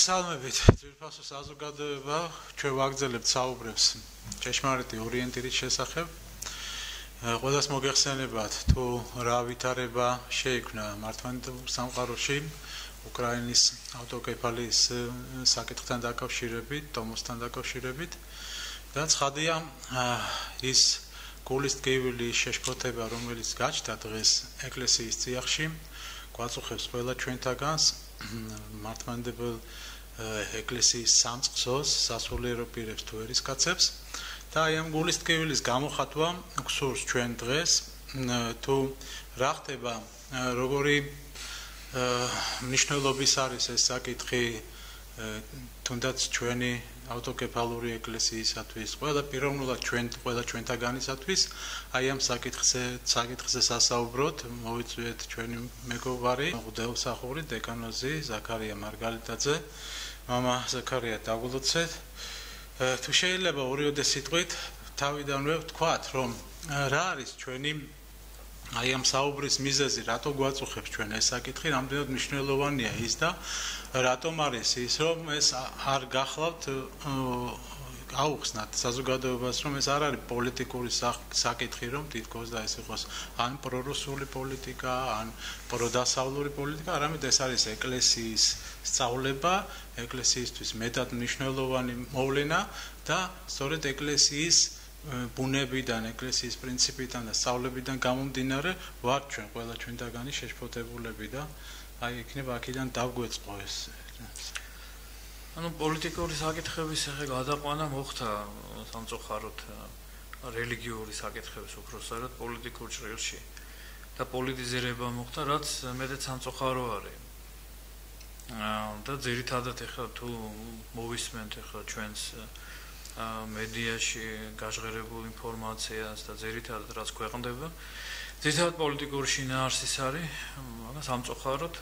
მოგესალმებით. ძირფასო საზოგადოება ჩვენ ვაგზელებთ საუბრებს. ჭეშმარიტი ორიენტირის შესახებ ყველას მოგეხსენებათ თუ რა ვითარება შეიქმნა მართლმადიდებლურ სამყაროში უკრაინის ავტოკეფალის საკითხთან დაკავშირებით, დომოსთან დაკავშირებით. და ცხადია ის გულის ტკივილი შეშფოთება რომელიც გაჩნდა დღეს ეკლესიის წიაღში გვაწუხებს ყველა ჩვენთაგანს. მართლმადიდებელ ეკლესიის სამწყსოს სასულიერო პირებს თუ ერისკაცებს და აი ამ გულის ტკივილის გამოხატვა გსურს ჩვენ დღეს თუ რა ხდება როგორი მნიშვნელობის არის ეს საკითხი თუნდაც ჩვენი ავტოკეფალური ეკლესიისათვის ყველა პიროვნულად ჩვენ ყველა ჩვენთაგანისათვის აი ამ საკითხზე საკითხზე სასაუბროთ მოვიწვიეთ ჩვენი მეგობარი ღუდელსახური დეკანოზი ზაქარია მარგალიტაძე мама ზაქარია დაგულოცეთ თუ შეიძლება ორიოდე სიტყვით თავიდანვე ვთქვათ, რომ რა არის ჩვენი აი ამ საუბრის მიზეზი, რატო გვაწუხებს ჩვენ? ეს საკითხი, რამდენად მნიშვნელოვანია ის და რატომ არის ის, რომ ეს არ გახლავთ აუხსნათ საზოგადოებას, რომ ეს არ არის პოლიტიკური საკითხი, რომ თითქოს და ეს იყოს ან პრორუსული პოლიტიკა, ან პროდასავლური პოლიტიკა, არამედ ეს არის ეკლესიის სწავლება, ეკლესიისთვის მეტად მნიშვნელოვანი მოვლენა და სწორედ ეკლესიის ბუნებიდან, ეკლესიის პრინციპიდან და სწავლებიდან გამომდინარე, ვარ ჩვენ ყველა ჩვენთაგანი შეშფოთებულები და აი იქნება აქედან დავგვეწყო ეს ანუ პოლიტიკური საკითხების ახე გადაყვანა მოხდა სამწუხაროდ რელიგიური საკითხების უფრო სწორად პოლიტიკურ ჭრილში. და პოლიტიზირება მოხდა რაც მეტად სამწუხარო არის. და ძირითადად ახლა თუ მოვისმენთ ახლა ჩვენს მედიაში გაჟღერებულ ინფორმაციას და ძირითადად რაც ქვეყნდება ძირითადად პოლიტიკური შინაარსის არის მაგას სამწუხაროდ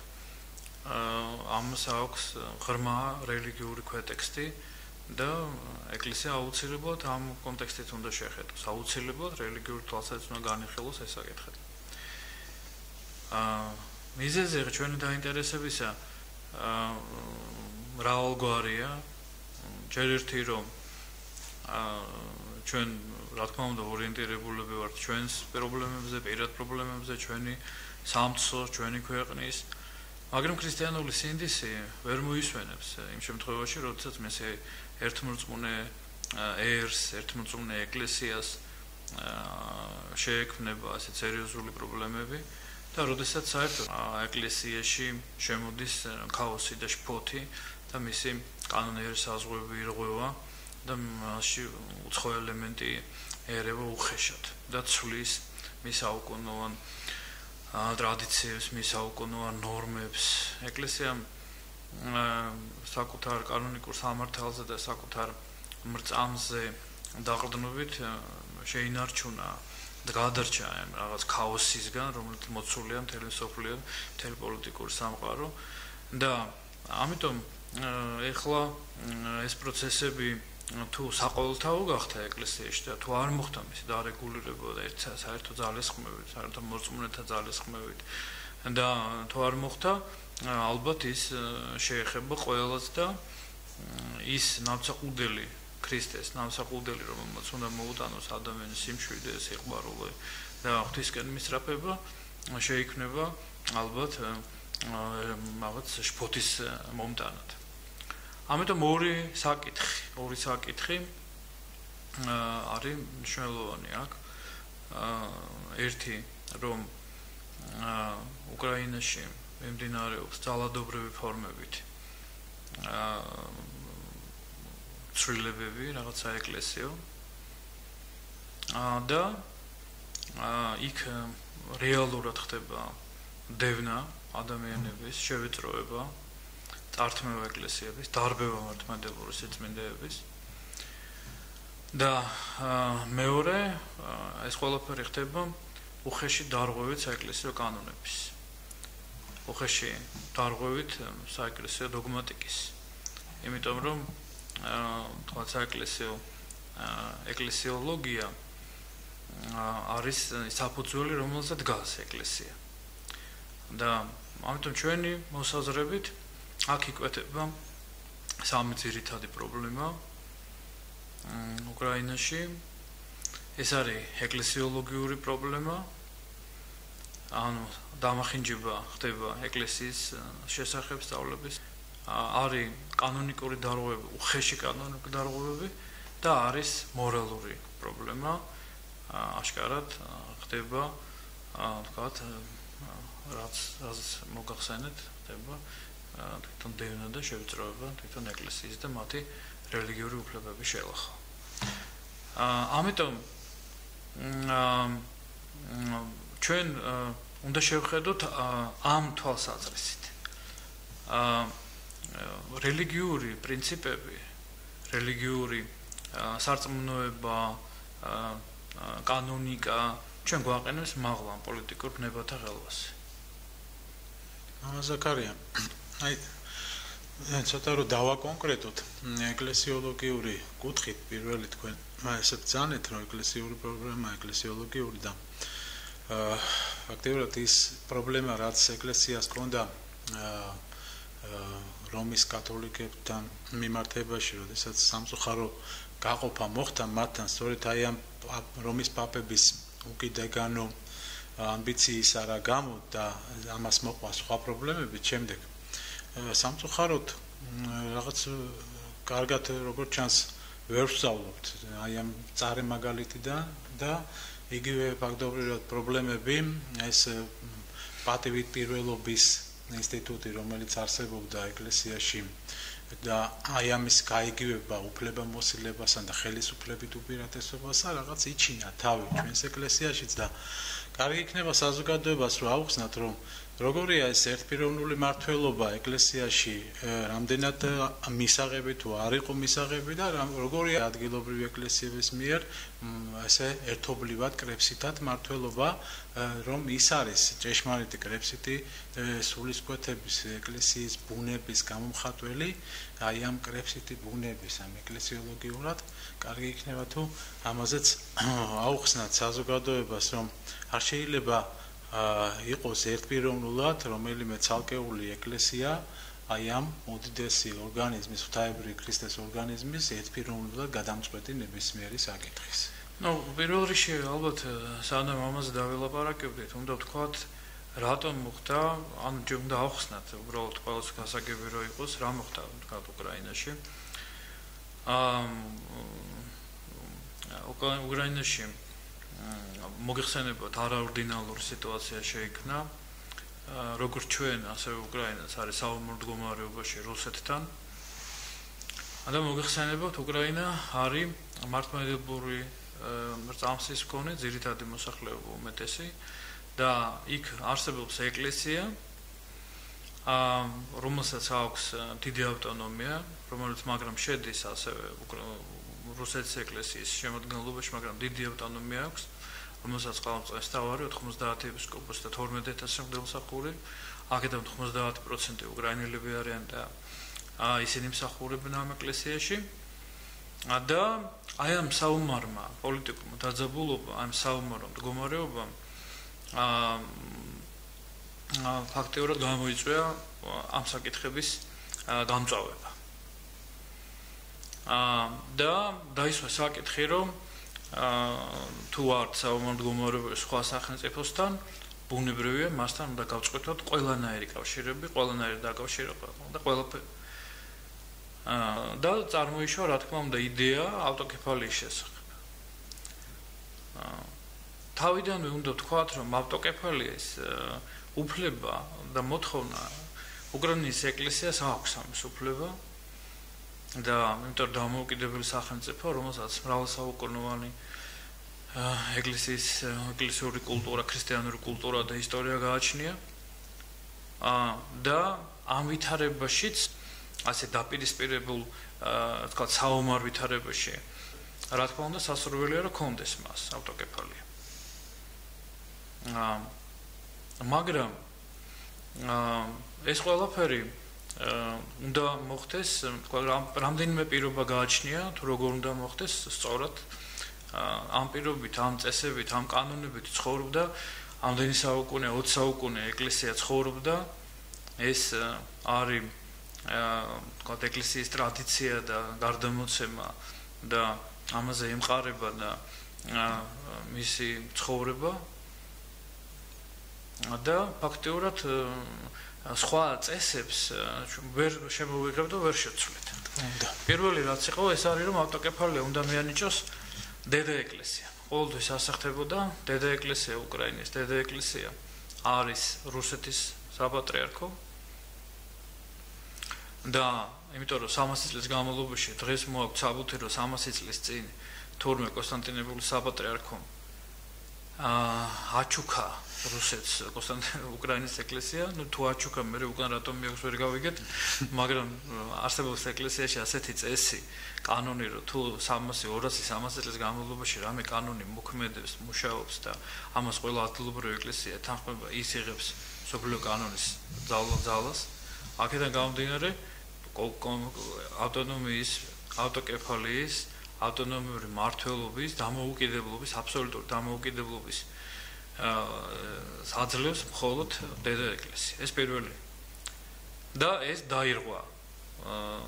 ამას აქვს ღრმა რელიგიური ქვეტექსტი და ეკლესია აუცილებლად ამ კონტექსტით უნდა შეხედოს. აუცილებლად რელიგიური თვალსაზრისით უნდა განიხილოს ეს საკითხი. აა მიზეზი ჩვენი დაინტერესებისა აა მრავალგვარია. ჯერ ერთი რომ აა ჩვენ რა თქმა უნდა ორიენტირებულები ვართ ჩვენს პრობლემებზე, პირად პრობლემებზე, ჩვენი სამწო, ჩვენი ქვეყნის აა მაგრამ ქრისტიანული სინდისი ვერ მოისვენებს იმ შემთხვევაში, როდესაც მე ესე ერთმოწმუნე ერს, ერთმოწმუნე ეკლესიას შეექმნება ასე სერიოზული პრობლემები და როდესაც საერთოდ ეკლესიაში შემოდის ქაოსი და შფოთი და მისი კანონიერი საზღვრები ირღვევა და მასში უცხო ელემენტი ერევა უხეშად და ცვლის მის აუკუნოვან ტრადიციებს, მის საუკუნოვან ნორმებს. ეკლესია საკუთარ კანონიკურ სამართალზე და საკუთარ მრწამსზე დაყრდნობით შეინარჩუნა და გადარჩა ამ რაღაც ქაოსისგან, რომელიც მოცულია მთელი სოფლიო, მთელი პოლიტიკური სამყარო და ამიტომ ეხლა ეს პროცესები თუ საყოველთაო გახდა ეკლესიაში და თუ არ მოხდა მისი დარეგულირება და ერთ საერთო ძალისხმევით, საერთო მოწმუნეთა ძალისხმევით და თუ არ მოხდა, ალბათ ის შეეხება ყველას და ის ნავსაყუდელი ქრისტეს ნავსაყუდელი რომელმაც უნდა მოუტანოს ადამიანის სიმშვიდე, სიყვარული და ღვთისკენ მისრაფება შეიქმნება ალბათ რაღაც შფოთის მომტანად. ამიტომ ორი საკითხი, ორი საკითხი არის მნიშვნელოვანი აქ. ერთი რომ უკრაინაში მიმდინარეობს ძალადობრივი ფორმებით. ცვლილებები რაღაცა ეკლესიო. და იქ რეალურად ხდება დევნა ადამიანების შევიწროება წართმევა ეკლესიების, დარბევა მართლმადიდებლური სიწმინდეების. და მეორე, ეს ყველაფერი ხდება უხეში დარღვევით საეკლესიო კანონების. უხეში დარღვევით საეკლესიო დოგმატიკის. იმიტომ რომ თქვა საეკლესიო ეკლესიოლოგია არის საფუძველი, რომელზეც დგას ეკლესია. და ამიტომ ჩვენი მოსაზრებით აქ იკვეთება სამი ძირითადი პრობლემა უკრაინაში. ეს არის ეკლესიოლოგიური პრობლემა. ანუ დამახინჯება ხდება ეკლესიის შესახებ სწავლების. არის კანონიკური დარღვევები, უხეში კანონიკური დარღვევები და არის მორალური პრობლემა. აშკარად ხდება თქვათ რაც რაც მოგახსენეთ ხდება თვითონ დევნა და შევიწროება თვითონ ეკლესიის და მათი რელიგიური უფლებების შელახა. აა ამიტომ აა ჩვენ უნდა შევხედოთ ამ თვალსაზრისით. აა რელიგიური პრინციპები, რელიგიური სარწმუნოება, კანონიკა ჩვენ გვაყენებს მაღლა პოლიტიკურ ბნებათა ხელვასზე. აა ზაქარია. აი ცოტა რომ დავაკონკრეტოთ ეკლესიოლოგიური კუთხით პირველი თქვენ ესე ბძანეთ რომ ეკლესიური პრობლემა ეკლესიოლოგიური და აა ფაქტობრივად ის პრობლემა რაც ეკლესიას ჰქონდა აა რომის კათოლიკებთან მიმართებაში, როდესაც სამწუხარო გაყოფა მოხდა მათთან, სწორედ აი ამ რომის პაპების უკიდეგანო ამბიციის არა გამო და ამას მოყვა სხვა პრობლემები შემდეგ სამწუხაროდ რაღაც კარგად როგორც ჩანს ვერ ვსწავლობთ. აი ამ წარე მაგალითი და და იგივე ფაქტობრივად პრობლემები ეს პატივით პირველობის ინსტიტუტი რომელიც არსებობდა ეკლესიაში და აი ამის გაიგივება უფლებამოსილებასთან და ხელისუფლებით უპირატესობასთან რაღაც იჩინა თავი ჩვენს ეკლესიაშიც და კარგი იქნება საზოგადოებას რომ აუხსნათ რომ როგორია ეს ერთპიროვნული მართლობა ეკლესიაში? რამდენად მისაღები თუ არ იყო მისაღები და როგორია ადგილობრივი ეკლესიების მიერ ესე ერთობლივად კრებსიტად მართლობა რომ ის არის ჭეშმარიტი კრებსიტი სულისკვეთების ეკლესიის ბუნების გამომხატველი აი ამ კრებსიტი ბუნების ამ ეკლესიოლოგიურად. კარგი იქნება თუ ამაზეც აუხსნათ საზოგადოებას რომ არ შეიძლება იყოს ერთპიროვნულად რომელიმე ცალკეული ეკლესია აი ამ მოდიდესი ორგანიზმის ღვთაებრივი ქრისტეს ორგანიზმის ერთპიროვნულად გადამწყვეტი ნებისმიერი საკითხის. ნუ პირველ რიგში ალბათ სანამ ამაზე დაველაპარაკებდით, უნდა ვთქვათ რატომ მოხდა, ანუ ჯერ უნდა ახსნათ უბრალოდ ყოველს გასაგები რო იყოს, რა მოხდა თქვა უკრაინაში. აა უკრაინაში მოგეხსენებათ არაორდინალური სიტუაცია შეიქმნა როგორც ჩვენ ასევე უკრაინას არის საომარ მდგომარეობაში რუსეთთან. და მოგეხსენებათ უკრაინა არის მართლმადიდებლური მრწამსის მქონე ძირითადი მოსახლეობა უმეტესი და იქ არსებობს ეკლესია. რომელსაც აქვს დიდი ავტონომია რომელიც მაგრამ შედის ასევე რუსეთის ეკლესიის შემოადგენლობაში, მაგრამ დიდი ავტონომია აქვს, რომელსაც ყავწეს თავარი 90 ეპისკოპოსი და 12000 მგელსახური, აქედან 90% უკრაინელები არიან და ა ისინი მსახურებენ ამ ეკლესიაში. და აი ამ საომარმა პოლიტიკურმა დაძაბულობა, ამ საომარო მდგომარეობამ ა ფაქტიურად გამოიწვია ამ საკითხების გამწვავება. და დაისვა საკითხი რომ თუ არ საომარდგომარეობა სხვა სახელმწიფოსთან ბუნებრივია მასთან უნდა გავწყვეტოთ ყველანაირი კავშირები, ყველანაირი დაკავშირება და ყველაფერი და წარმოიშვა რა თქმა უნდა იდეა ავტოკეფალიის შესახებ. თავიდანვე უნდა ვთქვათ რომ ავტოკეფალიის უფლება და მოთხოვნა უკრაინის ეკლესიას აქვს ამის უფლება და იმიტომ დამოუკიდებელი სახელმწიფო, რომელსაც მრავალსაუკუნოვანი ეკლესიის ეკლესიური კულტურა, ქრისტიანული კულტურა და ისტორია გააჩნია. აა და ამ ვითარებაშიც ასე დაპირისპირებულ აა თქვა საომარ ვითარებაში რა თქმა უნდა სასურველია რომ კონდეს მას ავტოკეფალია. აა მაგრამ ეს ყველაფერი უნდა მოხდეს, თქვა რამდენიმე პირობა გააჩნია, თუ როგორ უნდა მოხდეს სწორად ამ პირობით, ამ წესებით, ამ კანონებით ცხოვრობდა ამდენი საუკუნე, 20 საუკუნე ეკლესია ცხოვრობდა. ეს არის აა ეკლესიის ტრადიცია და გარდამოცემა და ამაზე ემყარება და მისი ცხოვრება და ფაქტიურად სხვა წესებს ვერ შემოვიღებ და ვერ შეცვლეთ. პირველი რაც იყო ეს არის რომ ავტოკეფალია უნდა მიანიჭოს დედა ეკლესია. ყოველთვის ასახდებოდა დედა ეკლესია უკრაინის დედა ეკლესია არის რუსეთის საპატრიარქო და იმიტომ რომ 300 წლის განმავლობაში დღეს მოაქვს საბუთი რომ 300 წლის წინ თურმე კონსტანტინოპოლის საპატრიარქომ აა აჩუქა რუსეთს კონსტანტინ უკრაინის ეკლესია, ну თუ აჩუქა მე უკან რატომ მიაქვს ვერ გავიგეთ, მაგრამ არსებობს ეკლესიაში ასეთი წესი, კანონი რომ თუ 300 200 300 წლის განმავლობაში რამე კანონი მოქმედებს, მუშაობს და ამას ყველა ადგილობრივი ეკლესია თანხმება ის იღებს სოფლიო კანონის ძალას, აქედან გამომდინარე ავტონომიის ავტოკეფალიის ავტონომიური მართლობის დამოუკიდებლობის აბსოლუტური დამოუკიდებლობის აძლევს მხოლოდ დედა ეკლესია. ეს პირველი. და ეს დაირღვა. აა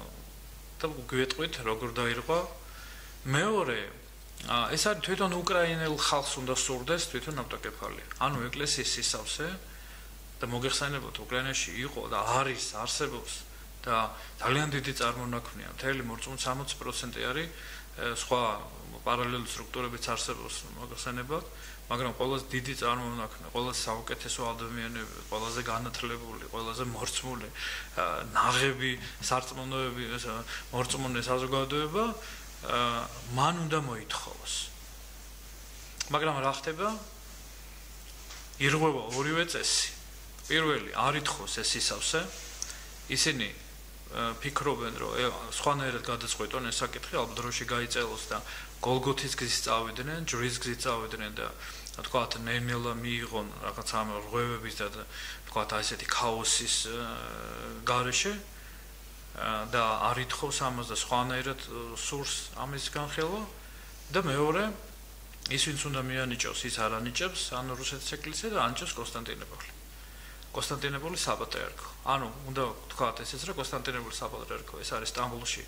და გვეტყვით როგორ დაირღვა? მეორე აა ეს არის თვითონ უკრაინელ ხალხს უნდა სურდეს თვითონ ავტოკეფალია ანუ ეკლესიის სისავსე და მოგეხსენებათ უკრაინაში იყო და არის არსებობს და ძალიან დიდი წარმონაქმნია. მთელი მორწმუნე 60% არის სხვა პარალელურ სტრუქტურებიც არსებობს მოგხსენებათ, მაგრამ ყველაზე დიდი წარმომადგენელი, ყველაზე საუკეთესო ადამიანები, ყველაზე განათლებული, ყველაზე მორწმუნე, ნაღები, სარწმუნოები, მორწმუნე საზოგადოება მან უნდა მოითხოვოს. მაგრამ რა ხდება? ირღვევა ორივე წესი. პირველი არ ითხოვს ეს ისავსე. ისინი ფიქრობენ რომ სხვანაირად გადაწყვეტონ ეს საკითხი ალბათ დროში გაიწელოს და გოლგოთის გზის წავიდნენ, ჯვრის გზის წავიდნენ და თქვათ ნემელა მიიღონ რაღაც ამ რღვევების და თქვათ ასეთი ქაოსის გარეშე. და არ ითხოვს ამას და სხვანაირად სურს ამის განხილვა. და მეორე ის ვინც უნდა მიანიჭოს ის არ ანიჭებს ანუ რუსეთის ეკლესია და ანიჭებს კონსტანტინოპოლი კონსტანტინოპოლის საპატრიარქო. ანუ უნდა ვთქვათ ესეც რომ კონსტანტინოპოლის საპატრიარქო. ეს არის სტამბოლში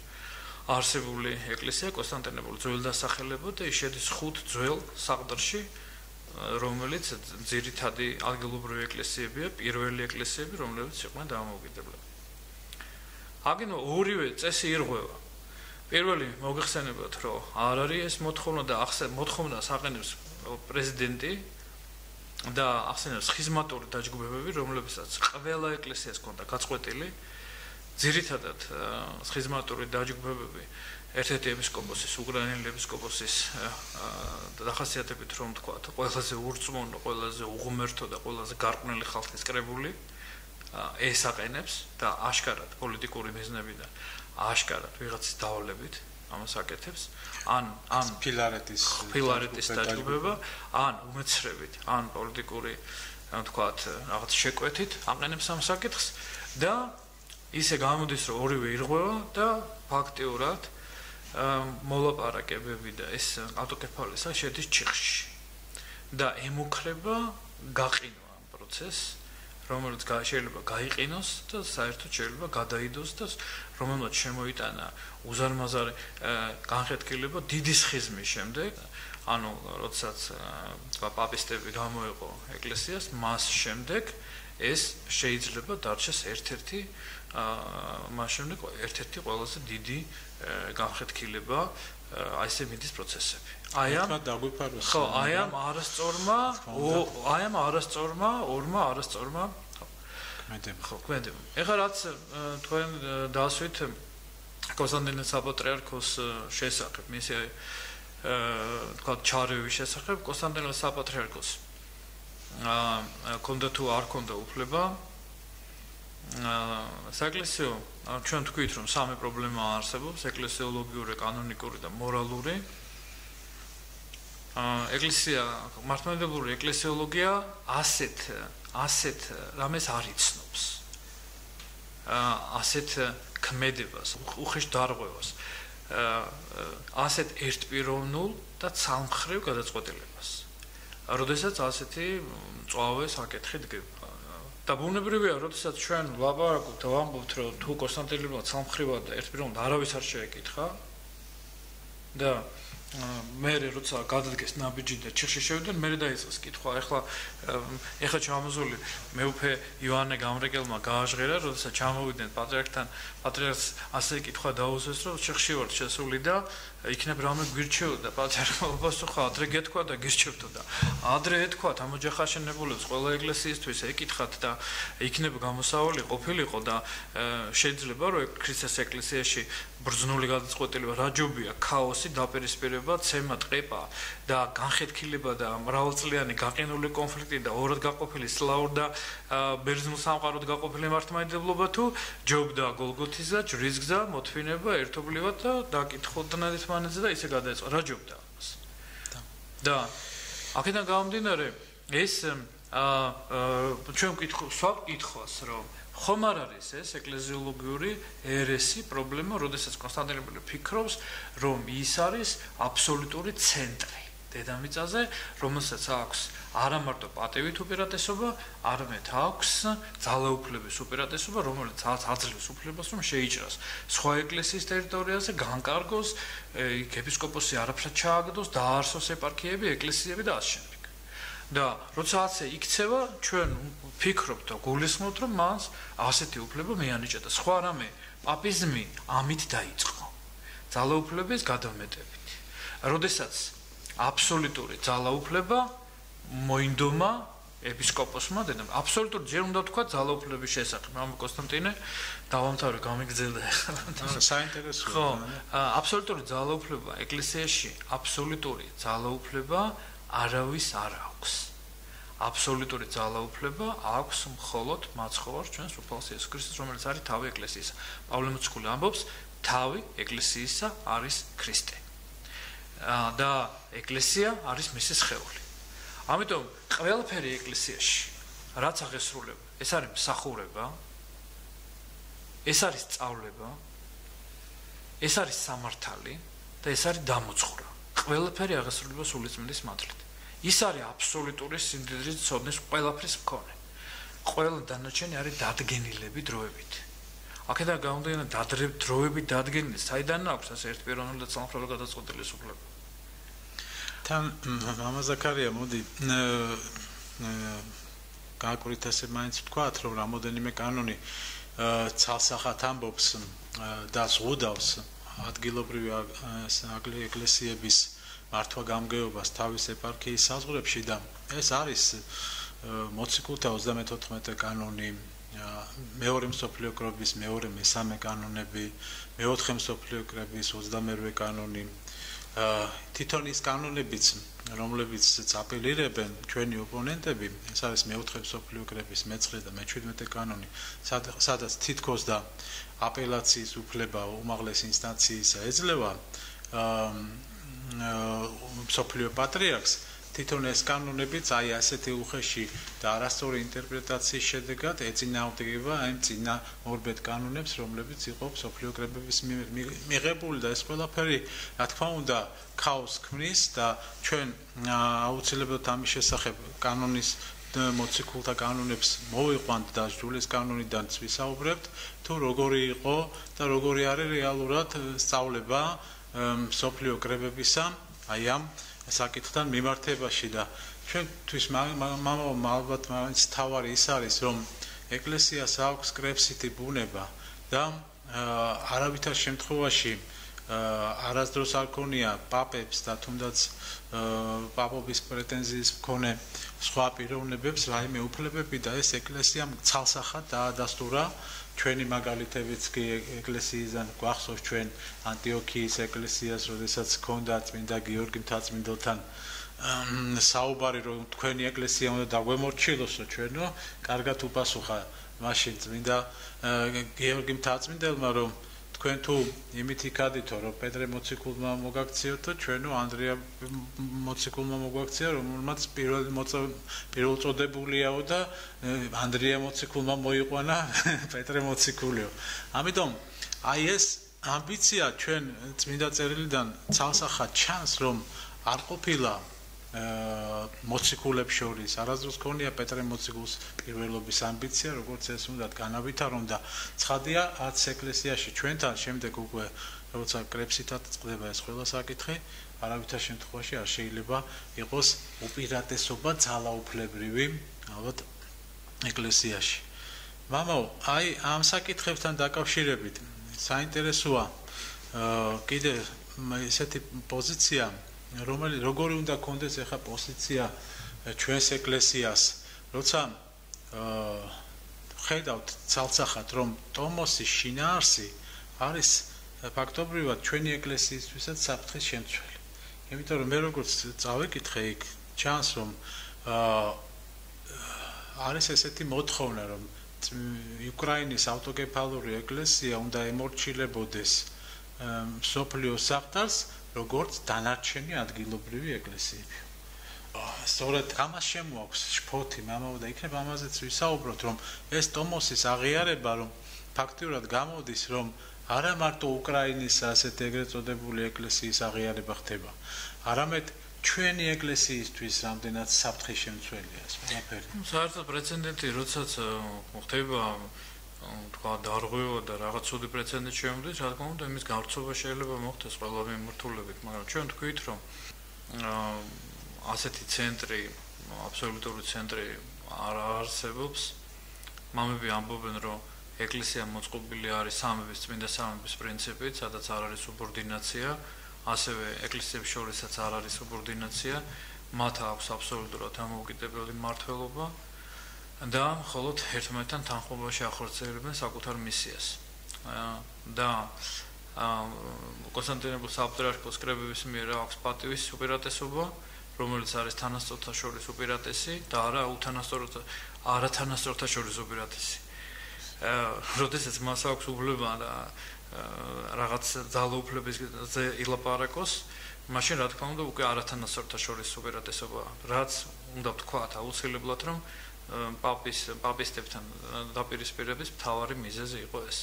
არსებული ეკლესია კონსტანტინოპოლის ძველ დასახელებო და ის შედის ხუთ ძველ საყდრში რომელიც ძირითადი ადგილობრივი ეკლესიებია, პირველი ეკლესიები, რომლებიც იყვნენ დამოუკიდებლები. აგინო ორივე წესი ირღვევა. პირველი მოგეხსენებათ, რომ არ არის ეს მოთხოვნა და მოთხოვნა საყენებს პრეზიდენტი და ახსენებს ხიზმატური დაჯგუფებები, რომლებსაც ყველა ეკლესიას ჰქონდა გაწყვეტილი. ძირითადად ხიზმატური დაჯგუფებები ერთ-ერთი ეპისკოპოსის, უკრაინელი ეპისკოპოსის დახასიათებით რომ თქვა, ყველაზე ურწმუნო, ყველაზე უღმერთო და ყველაზე გარყვნილი ხალხის კრებული ესაყენებს და აშკარად პოლიტიკური მიზნებიდან აშკარად ვიღაცის დავალებით ამას აკეთებს. ან ან ფილარეტის ფილარეტის დაჯგუფება ან უმეცრებით ან პოლიტიკური ან თქვათ რაღაც შეკვეთით აყენებს ამ საკითხს და ისე გამოდის რომ ორივე ირღვევა და ფაქტიურად მოლაპარაკებები და ეს ავტოკეფალისა შედის ჩიხში და ემუქრება გაყინვა ამ პროცესს რომელიც შეიძლება გაიყინოს და საერთოდ შეიძლება გადაიდოს და რომელმაც შემოიტანა უზარმაზარი განხეთქილება დიდი სხიზმის შემდეგ ანუ როდესაც პაპისტები გამოიყო ეკლესიას მას შემდეგ ეს შეიძლება დარჩეს ერთ-ერთი მას შემდეგ ერთ-ერთი ყველაზე დიდი განხეთქილება აი ესე მიდის პროცესები. აი ამ დაგვიფაროს. ხო, აი ამ არასწორმა, აი ამ არასწორმა, ორმა არასწორმა მედემ. ხო, მედემ. ეხლა რაც თქვენ დაასვით კონსტანტინე საპატრიარქოს შესახებ, მისი აა თქვა ჩარევის შესახებ კონსტანტინე საპატრიარქოს აა კონდა თუ არ კონდა უფლება აა საეკლესიო ჩვენ თქვით რომ სამი პრობლემა არსებობს ეკლესიოლოგიური, კანონიკური და მორალური. ეკლესია მართლმადიდებლური ეკლესიოლოგია ასეთ ასეთ რამეს არ იცნობს. ასეთ ქმედებას, უხეშ დარღვევას. ასეთ ერთპიროვნულ და ცალმხრივ გადაწყვეტილებას. როდესაც ასეთი წვავე საკითხი დგება. და ბუნებრივია, როდესაც ჩვენ ლაპარაკობთ და ვამბობთ, რომ თუ კონსტანტინოპოლი ცალმხრივად და ერთპიროვნულად არავის არ შეეკითხა და მე როცა გადადგეს ნაბიჯი და ჩიხში შევიდნენ მე დაიწყეს კითხვა. ეხლა ეხლა ჩამოზული მეუფე იოანე გამრეკელმა გააჟღერა როდესაც ჩამოვიდნენ პატრიარქთან პატრიარქს ასე კითხვა დაუსვეს რომ ჩიხში ვარ შესული და იქნებ რამე გვირჩეოდა პატრიარქმა პასუხა ადრე გეთქვა და გირჩევდო და ადრე ეთქვა ამ ოჯახაშენებულებს ყველა ეკლესიისთვის ეკითხათ და იქნებ გამოსავალი ყოფილიყო და შეიძლება რომ ქრისტეს ეკლესიაში ბრძნული გადაწყვეტილება რაჯობია ქაოსი დაპირისპირება ცემა ტყეპა და განხეთქილება და მრავალწლიანი გაყინული კონფლიქტი და ორად გაყოფილი სლაურ და ბერძნულ სამყაროდ გაყოფილი მართლმადიდებლობა თუ ჯობდა გოლგოთისა ჯრისგზა მოთვინება ერთობლივად და დაკითხოდნად მანძე და ისე გადაეწყო. რა ჯობდა ამას. და აქედან გამომდინარე ეს აა ჩვენ ვკითხავს ვკითხავს რომ ხომ არ არის ეს ეკლეზიოლოგიური ერესი პრობლემა, როდესაც კონსტანტინოპოლი ფიქრობს, რომ ის არის აბსოლუტური ცენტრი დედამიწაზე, რომელსაც აქვს არა მარტო პატივით უპირატესობა, არამედ აქვს ძალაუფლების უპირატესობა, რომელიც აძლევს უფლებას, რომ შეიჭრას სხვა ეკლესიის ტერიტორიაზე, განკარგოს, ეპისკოპოსი არაფრად ჩააგდოს, დაარსოს ეპარქიები, ეკლესიები და ასე შემდეგ. და როცა ასე იქცევა, ჩვენ ფიქრობთ და გულისხმობთ, რომ მას ასეთი უფლება მეანიჭა და სხვა რამე პაპიზმი ამით დაიწყო. ძალაუფლების გადამეტებით. როდესაც აბსოლუტური ძალაუფლება მოინდომა ეპისკოპოსმა და აბსოლუტური ჯერ უნდა თქვა ძალაუფლების შესახებ. მამა კონსტანტინე დავამთავრე გამიგზელდა ახლა. საინტერესოა. ხო, აბსოლუტური ძალაუფლება ეკლესიაში აბსოლუტური ძალაუფლება არავის არ აქვს. აბსოლუტური ძალაუფლება აქვს მხოლოდ მაცხოვარ ჩვენს უფალს იესოს ქრისტეს, რომელიც არის თავი ეკლესიისა. პავლე მოციქული ამბობს, თავი ეკლესიისა არის ქრისტე. და ეკლესია არის მისი სხეული. ამიტომ ყველაფერი ეკლესიაში რაც აღესრულება, ეს არის მსახურება, ეს არის სწავლება, ეს არის სამართალი და ეს არის დამოწყვრა. ყველაფერი აღესრულება სულიწმიდის მადლით. ის არის აბსოლუტური სიმდიდრის ცოდნის ყველაფრის მქონე. ყველა დანარჩენი არის დადგენილები დროებით. აქედან გამომდინარე დადრებ დროებით დადგენილი, საიდან აქვს ეს ერთპიროვნული და სამხედრო გადაწყვეტილის უფლება? თან მამა ზაქარია მოდი გააკვრით ასე მაინც ვთქვათ რომ რამოდენიმე კანონი ცალსახად ამბობს და ზღუდავს ადგილობრივი ეკლესიების მართვა გამგეობას თავის ეპარქიის საზღვრებში და ეს არის მოციქულთა 34 კანონი მეორე მსოფლიო კრების მეორე მესამე კანონები მეოთხე მსოფლიო კრების 28 კანონი. თვითონ ის კანონებიც რომლებიც აპელირებენ ჩვენი ოპონენტები ეს არის მეოთხე მსოფლიო კრების მე-9 და მე-17 კანონი სადაც თითქოს და აპელაციის უფლება უმაღლეს ინსტანციისა ეძლევა სოფლიო პატრიარქს თვითონ ეს კანონებიც აი ასეთი უხეში და არასწორი ინტერპრეტაციის შედეგად ეწინააღმდეგება აი წინა ორბეთ კანონებს რომლებიც იყო სოფლიო კრებების მიღებული და ეს ყველაფერი რა თქმა უნდა ქაოს ქმნის და ჩვენ აუცილებლად ამის შესახებ კანონის მოციქულთა კანონებს მოვიყვანთ და ჯულის კანონიდან ვისაუბრებთ თუ როგორი იყო და როგორი არის რეალურად სწავლება სოფლიო კრებებისა აი ამ საკითხთან მიმართებაში და ჩვენთვის მამაო ალბათ მაინც თავარი ის არის რომ ეკლესიას აქვს კრებსითი ბუნება და არავითარ შემთხვევაში არასდროს არ ქონია პაპებს და თუნდაც პაპობის პრეტენზიის მქონე სხვა პიროვნებებს რაიმე უფლებები და ეს ეკლესიამ ცალსახად დაადასტურა ჩვენი მაგალითებიც კი ეკლესიიდან გვახსოვს ჩვენ ანტიოქიის ეკლესიას, როდესაც ჰქონდა წმინდა გიორგი მთაწმინდელთან საუბარი რომ თქვენი ეკლესია უნდა დაგვემორჩილოსო ჩვენო, კარგად უპასუხა მაშინ წმინდა გიორგი მთაწმინდელმა რომ თქვენ თუ იმით იქადითო რომ პეტრე მოციქულმა მოგაქციოთო ჩვენო ანდრია მოციქულმა მოგვაქცია რომელმაც პირველ პირველ წოდებულია და ანდრია მოციქულმა მოიყვანა პეტრე მოციქულიო. ამიტომ აი ეს ამბიცია ჩვენ წმინდა წერილიდან ცალსახად ჩანს რომ არ ყოფილა მოციქულებს შორის. არასდროს ქონია პეტრე მოციქულს პირველობის ამბიცია როგორც ეს უნდა განავითარონ და ცხადია ათ ეკლესიაში ჩვენთან შემდეგ უკვე როცა კრებსითად წდება ეს ყველა საკითხი არავითარ შემთხვევაში არ შეიძლება იყოს უპირატესობა ძალაუფლებრივი ალბათ ეკლესიაში. მამაო აი ამ საკითხებთან დაკავშირებით საინტერესოა კიდე ესეთი პოზიცია რომელი როგორი უნდა კონდეს ახლა პოზიცია ჩვენს ეკლესიას როცა ხედავთ ცალცახად რომ ტომოსის შინაარსი არის ფაქტობრივად ჩვენი ეკლესიისთვისაც საფრთხის შემცველი. იმიტომ რომ მე როგორც წავეკითხე იქ ჩანს რომ არის ესეთი მოთხოვნა რომ უკრაინის ავტოკეფალური ეკლესია უნდა ემორჩილებოდეს სოფლიო საფტარს როგორც დანარჩენი ადგილობრივი ეკლესიები. სწორედ ამას შემოაქვს შფოთი მამაო და იქნება ამაზეც ვისაუბროთ რომ ეს ტომოსის აღიარება რომ ფაქტიურად გამოდის რომ არა მარტო უკრაინის ასეთ ეგრეთ წოდებული ეკლესიის აღიარება ხდება არამედ ჩვენი ეკლესიისთვის რამდენად საფრთხე შემცველია ეს ყველაფერი. საერთოდ პრეცედენტი როდესაც ხდება თქვა დარღვევა და რაღაც ცუდი პრეცედენტი შემოდის, რა თქმა უნდა, იმის გარცობა შეიძლება მოხდეს ყველა მიმართულებით, მაგრამ ჩვენ თქვით, რომ ასეთი ცენტრი, აბსოლუტური ცენტრი არ არსებობს. მამები ამბობენ, რომ ეკლესია მოწყობილი არის სამების წმინდა სამების პრინციპით, სადაც არ არის სუბორდინაცია, ასევე ეკლესიებს შორისაც არ არის სუბორდინაცია, მათ აქვს აბსოლუტურად ამოუკიდებელი მართლობა. და მხოლოდ ერთმანეთთან თანხმობაში ახორციელებენ საკუთარ მისიას. და კონსტანტინოპოლის საპატრიარქოს კრებების მიერ აქვს პატივის უპირატესობა, რომელიც არის თანასწორთა შორის უპირატესი და არა უთანასწორთა არა თანასწორთა შორის უპირატესი. როდესაც მას აქვს უფლება რაღაც ძალაუფლებებზე ილაპარაკოს, მაშინ რა თქმა უნდა უკვე არათანასწორთა შორის უპირატესობა, რაც უნდა ვთქვათ აუცილებლად რომ პაპის პაპისტებთან დაპირისპირების მთავარი მიზეზი იყო ეს.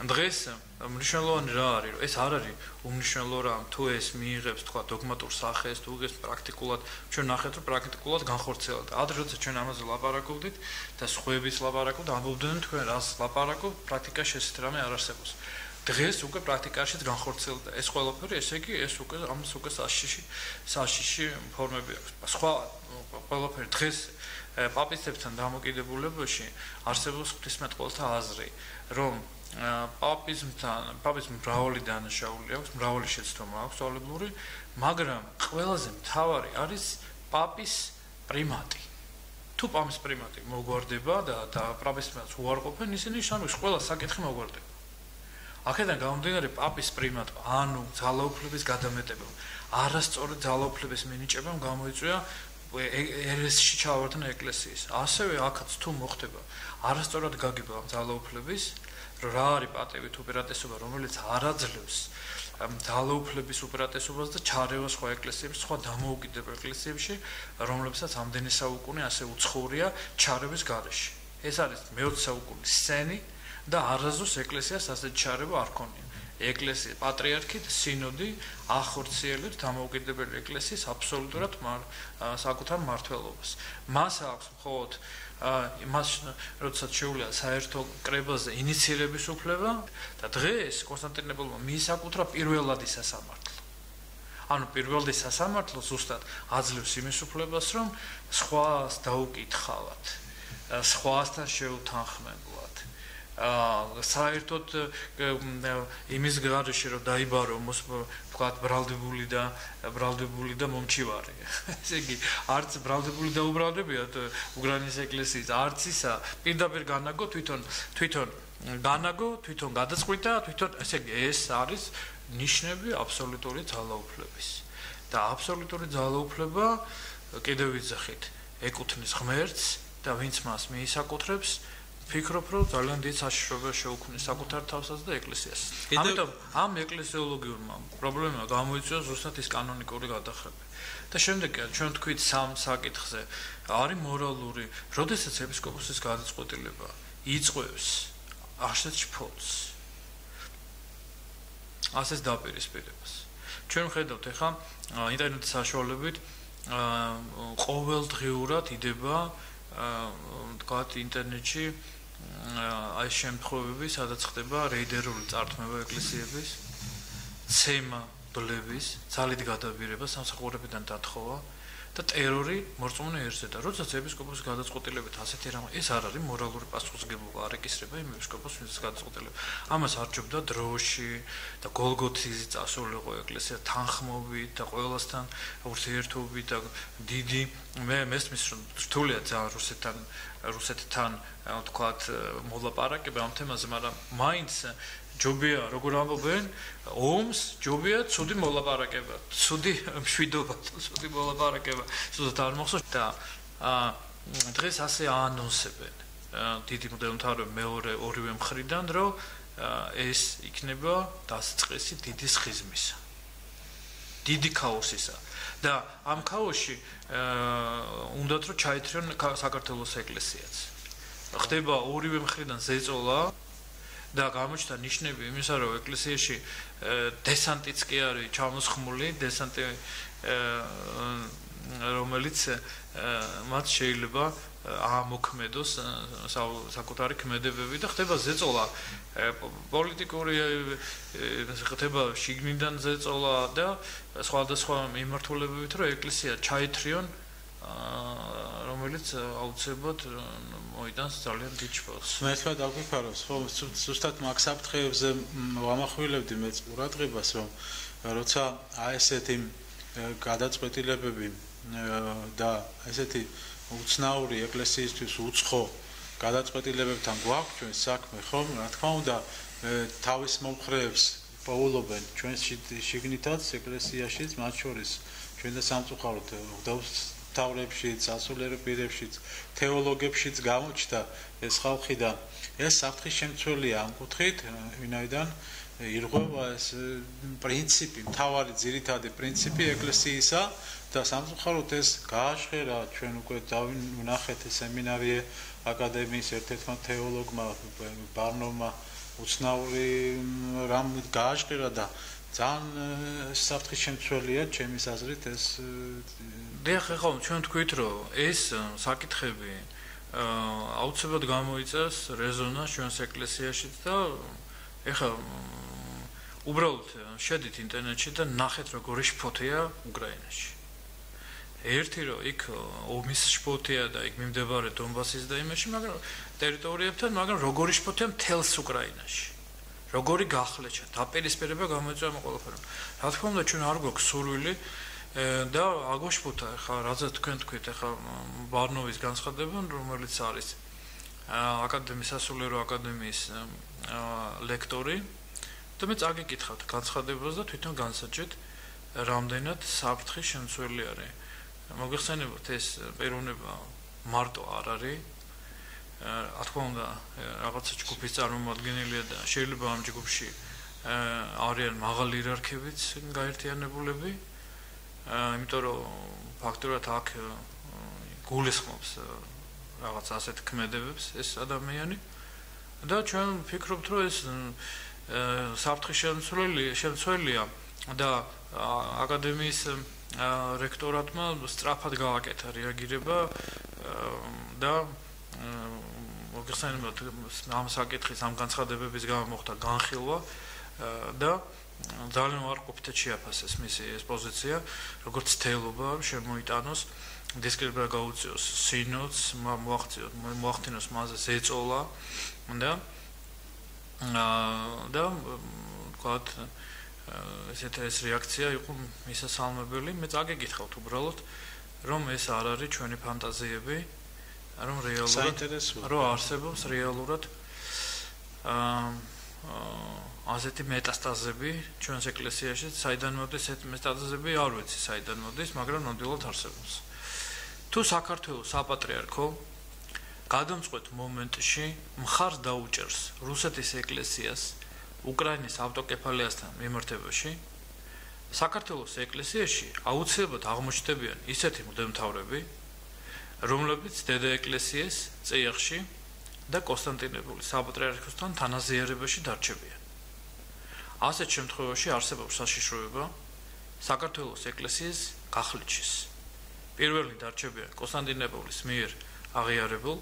დღეს მნიშვნელოვანი რა არის, ეს არ არის უმნიშვნელო რამ, თუ ეს მიიღებს თქვა დოგმატურ სახეს, თუ ეს პრაქტიკულად ჩვენ ნახეთ, რომ პრაქტიკულად განხორციელდა. ადრე როცა ჩვენ ამაზე ლაპარაკობდით და სხვების ლაპარაკობდით, ამბობდნენ თქვენ რას ლაპარაკობთ, პრაქტიკაში ესეთ რამე არ არსებობს. დღეს უკვე პრაქტიკაშიც განხორციელდა. ეს ყველაფერი, ესე იგი, ეს უკვე ამას უკვე საშიში საშიში ფორმები აქვს. სხვა ყველაფერი დღეს პაპისტებთან დამოკიდებულებაში არსებობს ღვთისმეტყველთა აზრი, რომ პაპიზმთან, პაპის მრავალი დანაშაული აქვს, მრავალი შეცდომა აქვს ალებლური, მაგრამ ყველაზე მთავარი არის პაპის პრიმატი. თუ პაპის პრიმატი მოგვარდება და და პაპისტებს უარყოფენ, ისინი შანუს ყველა საკითხი მოგვარდება. აქედან გამომდინარე პაპის პრიმატ, ანუ ძალაუფლების გადამეტება, არასწორი ძალაუფლების მინიჭება გამოიწვია ერესში ჩავარდნენ ეკლესიის. ასევე აქაც თუ მოხდება არასწორად გაგება ძალაუფლების, რა არის პატევით უპირატესობა, რომელიც არაძლევს ძალაუფლების უპირატესობას და ჩარევა სხვა ეკლესიებში, სხვა დამოუკიდებელ ეკლესიებში, რომლებსაც ამდენი საუკუნე ასე უცხოურია ჩარევის გარეშე. ეს არის მეოცე საუკუნის სცენი და არაზოს ეკლესიას ასეთ ჩარევა არ ქონია. ეკლესია პატრიარქი და სინოდი ახორციელებს დამოუკიდებელი ეკლესიის აბსოლუტურად საკუთარ მართლობას. მას აქვს მხოლოდ მას როდესაც შეუძლია საერთო კრებაზე ინიცირების უფლება და დღეს კონსტანტინოპოლმა მიისაკუთრა პირველადი სასამართლო. ანუ პირველადი სასამართლო ზუსტად აძლევს იმის უფლებას, რომ სხვას დაუკითხავად, სხვასთან შეუთანხმებლად აა საერთოდ იმის გარშე რომ დაიბარო ვთქვათ ბრალდებული და ბრალდებული და მომჩივარი. ესე იგი არც ბრალდებული და უბრალდებიათ უკრაინის ეკლესიის არც ისა პირდაპირ განაგო თვითონ თვითონ განაგო თვითონ გადაწყვიტა თვითონ ესე იგი ეს არის ნიშნები აბსოლუტური ძალაუფლების. და აბსოლუტური ძალაუფლება კიდევ ვიძახით ეკუთვნის ღმერთს და ვინც მას მიისაკუთრებს ფიქრობ, რომ ძალიან დიდ საშიშროებას შეუქმნის საკუთარ თავსაც და ეკლესიას. ამიტომ ამ ეკლესიოლოგიურმა პრობლემამ გამოიწვია ზუსტად ის კანონიკური გადახრება. და შემდეგ ჩვენ თქვით სამ საკითხზე არის მორალური, როდესაც ეპისკოპოსის გადაწყვეტილება იწყვევს ასეთ ჩფოთს. ასეთ დაპირისპირებას. ჩვენ ხედავთ ახლა ინტერნეტის საშუალებით ყოველდღიურად იდება თქვა ინტერნეტში აი შემთხვევები, სადაც ხდება რეიდერული წართმევა ეკლესიების, ცემა ბლების, ძალით გადაბირება სამსახურებიდან დათხოვა და ტერორი მორწმუნე ერზე და როდესაც ეპისკოპოსის გადაწყვეტილებით ასეთი რამ ეს არ არის მორალური პასუხისგებლობა არეკისრება იმ ეპისკოპოსის გადაწყვეტილებით ამას არჯობდა დროში და გოლგოთის წასულიყო ეკლესია თანხმობით და ყოველასთან ურთიერთობით და დიდი მე მესმის რომ რთულია ძალიან რუსეთთან რუსეთთან თქვათ მოლაპარაკება ამ თემაზე მაგრამ მაინც ჯობია როგორ ამბობენ? ომს ჯობია ცუდი მოლაპარაკება ცუდი მშვიდობა ცუდი მოლაპარაკება სულაც არ მოხსოვს და დღეს ასე აანონსებენ დიდი მდელმთავრე მეორე ორივე მხრიდან რომ ეს იქნება დასწესი დიდი სხიზმისა. დიდი ქაოსისა. და ამ ქაოსში უნდათ რომ ჩაითრიონ საქართველოს ეკლესიაც. ხდება ორივე მხრიდან ზეწოლა და გამოჩნდა ნიშნები იმისა, რომ ეკლესიაში დესანტიც კი არის ჩამოსხმული, დესანტი რომელიც მათ შეიძლება ამოქმედოს საკუთარი ქმედებები და ხდება ზეწოლა. პოლიტიკური ხდება შიგნიდან ზეწოლა და სხვადასხვა მიმართულებებით რომ ეკლესია ჩაითრიონ რომელიც აუცილებლად მოიტანს ძალიან დიდ შფოთს. მე თქვა დაგვიფაროს, ხო, ზუსტად მაგ საფრთხეებზე ვამახვილებდი მე ყურადღებას, რომ როცა აი ესეთი გადაწყვეტილებები და ესეთი უცნაური ეკლესიისთვის უცხო გადაწყვეტილებებთან გვაქვს ჩვენ საქმე, ხო? რა თქმა უნდა, თავის მომხრეებს პაულობენ ჩვენ შიგნითაც ეკლესიაშიც, მათ შორის ჩვენ და სამწუხაროდ თავრებშიც, ასულერ პირებშიც, თეოლოგებშიც გამოჩნდა ეს ხალხი და ეს საფრთხის შემცველია. ამ კუთხით, ვინაიდან ირღვევა ეს პრინციპი, მთავარი ძირითადი პრინციპი ეკლესიისა და სამწუხაროდ ეს გააშხერა ჩვენ უკვე დავინახეთ სემინარიე აკადემიის ერთ-ერთმა თეოლოგმა ბარნოვმა უცნაური რამ გააშხერა და ძალიან საფრთხის შემცველია. ჩემის აზრით ეს დიახ ხო ჩვენ თქვით რომ ეს საკითხები აუცილებლად გამოიწეს რეზონანს ჩვენს ეკლესიაში და ეხლა უბრალოდ შედით ინტერნეტში და ნახეთ როგორი შფოთია უკრაინაში. ერთი რომ იქ ომის შფოთია და იქ მიმდებარე დონბასის და იმაში მაგრამ ტერიტორიებთან მაგრამ როგორი შფოთია მთელს უკრაინაში? როგორი გახლეჩა? დაპირისპირება გამოიწვია ყველაფერი. რა თქმა უნდა ჩვენ არ გვაქვს სურვილი და აგოშფოთა ხა რაზეც თქვენ თქვით ხა ბარნოვის განცხადება რომელიც არის აკადემიის სასულიერო აკადემიის ლექტორი. და მე წაგიკითხავთ განცხადებას და თვითონ განსაჭეთ რამდენად საფრთხე შემცველი არის. მოგეხსენებათ ეს პიროვნება მარტო არ არის. რა თქმა უნდა რაღაცა ჯგუფის წარმომადგენელია და შეიძლება ამ ჯგუფში არიან მაღალი იერარქიებიც გაერთიანებულები იმიტომ რომ ფაქტობრივად აქ გულისხმობს რაღაც ასეთ ქმედებებს ეს ადამიანი. და ჩვენ ვფიქრობთ რომ ეს საფრთხის შემცვლელი შემცველია და აკადემიის რექტორატმა სწრაფად გააკეთა რეაგირება და მოგხსენებათ ამ საკითხის ამ განცხადებების გამო მოხდა განხილვა და ძალიან ვარყოფით შეაფასეს მისი ეს პოზიცია როგორც თეილობა შემოიტანოს დისკრიბა გაუწიოს სინოც მოახციოს მოახდინოს მასზე ზეწოლა და და ვთქვათ ესეთ ეს რეაქცია იყო მისასალმებელი. მე წაგეკითხავთ უბრალოდ რომ ეს არ არის ჩვენი ფანტაზიები რომ რეალურად რომ არსებობს რეალურად აა ასეთი მეტასტაზები ჩვენს ეკლესიაში, საიდან მოდის ეს მეტასტაზები, არ ვიცი, საიდან მოდის, მაგრამ ნამდვილად არსებობს. თუ საქართველოს საპატრიარქო გადამწყვეტ მომენტში მხარს დაუჭერს რუსეთის ეკლესიას უკრაინის ავტოკეფალიასთან მიმართებაში საქართველოს ეკლესიაში აუცილებლად აღმოჩნდებიან ისეთი მუდმთავრები რომლებიც დედა ეკლესიას წეიხში და კონსტანტინოპოლის საპატრიარქოსთან თანაზიარებაში დარჩებიან. ასეთ შემთხვევაში არსებობს საშიშროება საქართველოს ეკლესიის გახლიჩის. პირველი დარჩებია კონსტანტინოპოლის მიერ აღიარებულ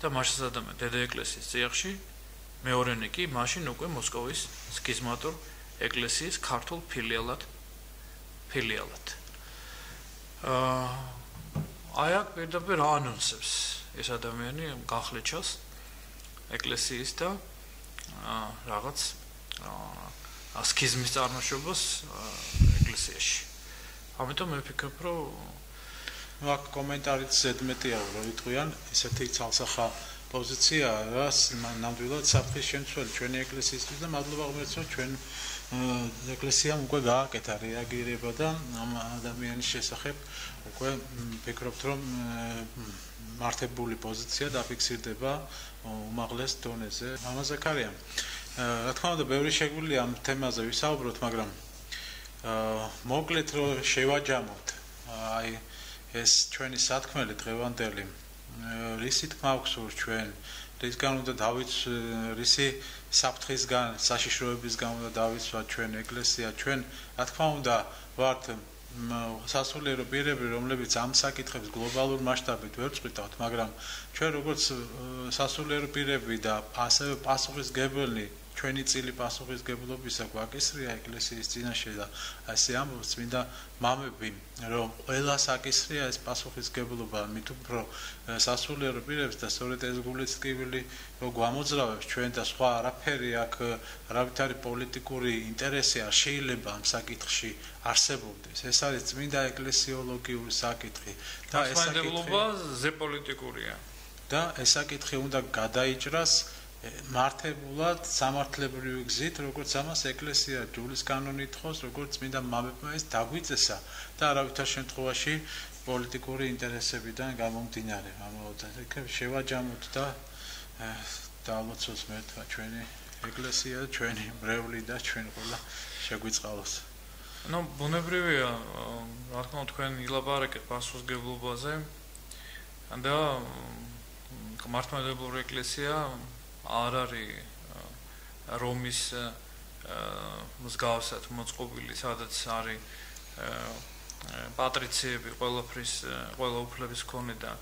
და მასშტაბად დედა ეკლესიის წიაღში მეორენი კი მაშინ უკვე მოსკოვის სქიზმატურ ეკლესიის ქართულ ფილიალად ფილიალად. აა აი აქ პირდაპირ ანონსებს ეს ადამიანი გახლეჩას ეკლესიის და რაღაც აა სქიზმის წარმოშობას ეკლესიაში. ამიტომ მე ვფიქრობ რომ აქ კომენტარით ზედმეტია რომ ვიტყვიან ესეთი ცალსახა პოზიცია რას ნამდვილად საფრთხის შემცველი ჩვენი ეკლესიისთვის და მადლობა ღმერთს რომ ჩვენ ეკლესიამ უკვე გააკეთა რეაგირება და ამ ადამიანის შესახებ უკვე ვფიქრობთ რომ მართებული პოზიცია დაფიქსირდება უმაღლეს დონეზე. მამა ზაქარია. რა თქმა უნდა, ბევრი შეგვიძლია ამ თემაზე ვისაუბროთ, მაგრამ აა მოკლედ რომ შევაჯამოთ აი ეს ჩვენი სათქმელი დღევანდელი რისი თქმა გვსურს ჩვენ რისგან უნდა დავიც რისი საფრთხისგან საშიშროებისგან უნდა დავიცვათ ჩვენ ეკლესია ჩვენ რა თქმა უნდა ვართ სასულიერო პირები რომლებიც ამ საკითხებს გლობალურ მასშტაბით ვერ წვითავთ მაგრამ ჩვენ როგორც სასულიერო პირები და ასევე პასუხისგებელი ჩვენი წილი პასუხისგებლობისა გვაკისრია ეკლესიის წინაშე და ასე ამბობს წმინდა მამები რომ ყველა საკისრია ეს პასუხისგებლობა. მით უფრო სასულიერო პირებს და სწორედ ეს გულისკივილი რომ გვამოძრავებს ჩვენ და სხვა არაფერი აქ არავით არის პოლიტიკური ინტერესი არ შეიძლება ამ საკითხში არსებობდეს. ეს არის წმინდა ეკლესიოლოგიური საკითხი და ეს საკითხი ზე პოლიტიკურია და ეს საკითხი უნდა გადაიჭრას მართებულად სამართლებრივი გზით, როგორც ამას ეკლესია ჯულის კანონით ხოს, როგორც წმინდა მამებმა ეს დაგვიწესა და არავითარ შემთხვევაში პოლიტიკური ინტერესებიდან გამომდინარე. ამიტომ შევაჯამოთ და დავლოცოთ მერტყა ჩვენი ეკლესია, ჩვენი მრევლი და ჩვენ ყველა შეგვიწყალოს. ну, ბუნებრივია, რა თქმა უნდა, თქვენ ილაპარაკეთ პასუხისგებლობაზე და მართლმადიდებლური ეკლესია არ არის რომის მსგავსად მოწყობილი, სადაც არის პატრიციები ყველაფრის ყველა უფლების მქონე და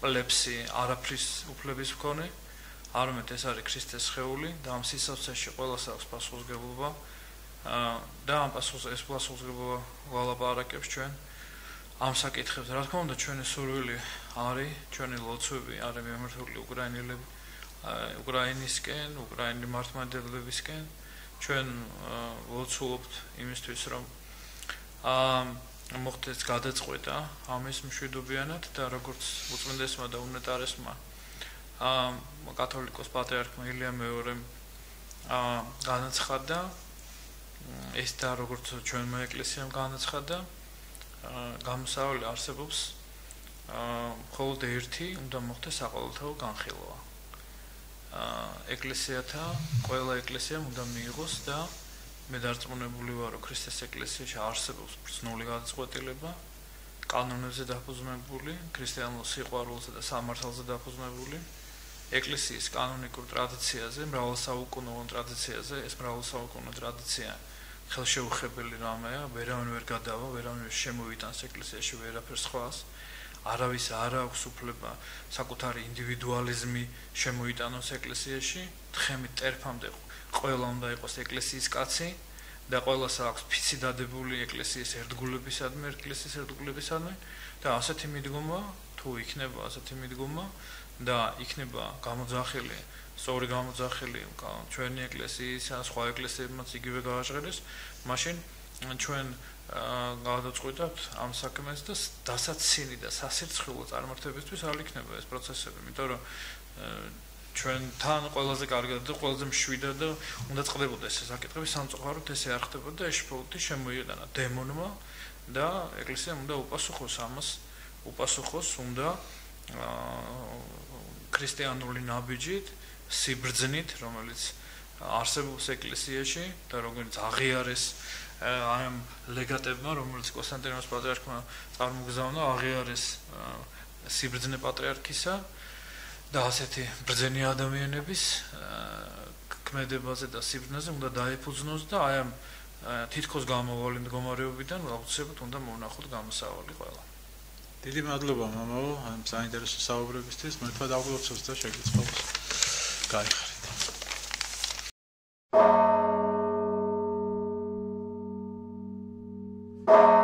პლეპსი არაფრის უფლების მქონე. არამედ ეს არის ქრისტეს ხეული და ამ სიცოცხლეში ყველას აქვს პასუხისგებლობა და ამ პასუხს ეს პასუხისგებლობა ვალაპარაკებს ჩვენ ამ საკითხებზე. რა თქმა უნდა, ჩვენი სურვილი არის, ჩვენი ლოცვები არის მემართული უკრაინელები უკრაინისკენ, უკრაინის მართლმადიდებლებისკენ ჩვენ ვოცულობთ იმისთვის, რომ აა მოხდეს გადაწყვეტა ამის მშვიდობიანად და როგორც უწმინდესმა და უნეტარესმა აა კათოლიკოს პატრიარქმა ილია მეორემ აა განაცხადა ეს და როგორც ჩვენმა ეკლესიამ განაცხადა აა გამოსავალი არსებობს აა მხოლოდ ერთი უნდა მოხდეს საყოველთაო განხილვა. ეკლესიათა ყველა ეკლესიამ უნდა მიიღოს და მე დარწმუნებული ვარ რომ ქრისტეს ეკლესიაში არსებობს ბრძნული გადაწყვეტილება კანონებზე დაფუძნებული ქრისტიანულ სიყვარულზე და სამართალზე დაფუძნებული. ეკლესიის კანონიკურ ტრადიციაზე მრავალსაუკუნოვო ტრადიციაზე ეს მრავალსაუკუნოვო ტრადიცია ხელშეუხებელი რამეა ვერავინ ვერ გადავა ვერავინ შემოვიტანს ეკლესიაში ვერაფერს ხვას არავის არ აქვს უფლება საკუთარი ინდივიდუალიზმი შემოიტანოს ეკლესიაში, თხემი ტერფამდე ყველა უნდა იყოს ეკლესიის კაცი და ყველას აქვს ფიცი დადებული ეკლესიის ერთგულებისადმი, ეკლესიის ერთგულებისადმი და ასეთი მიდგომა თუ იქნება ასეთი მიდგომა და იქნება გამოძახილი, სწორი გამოძახილი ჩვენი ეკლესიის ან სხვა ეკლესიებმაც იგივე გააჟღერეს, მაშინ ჩვენ გადაწყვეტათ ამ საქმეს და დასაცინი და სასირცხილო წარმართებისთვის არ იქნება ეს პროცესები, იმიტომ რომ ჩვენ თან ყველაზე კარგად და ყველაზე მშვიდად და უნდა წდებოდეს ეს საკითხები სამწუხაროდ ესე არ ხდებოდა და ეშფოუთი შემოიედანა დემონმა და ეკლესიამ უნდა უპასუხოს ამას, უპასუხოს უნდა ქრისტიანული ნაბიჯით, სიბრძნით, რომელიც არსებობს ეკლესიაში და როგორც აღიარეს აი ამ ლეგატებმა, რომელიც კონსტანტინოს პატრიარქმა წარმოგზავნა, აღიარეს სიბრძნე პატრიარქისა და ასეთი ბრძენი ადამიანების ქმედებაზე და სიბრძნეზე უნდა დაეფუძნოს და აი ამ თითქოს გამოვალი მდგომარეობიდან აუცილებლად უნდა მონახოთ გამოსავალი ყველა. დიდი მადლობა მამაო ამ საინტერესო საუბრებისთვის. მე თქვა დავგვიოცოს და შეგეცხოვს. გაიხ you.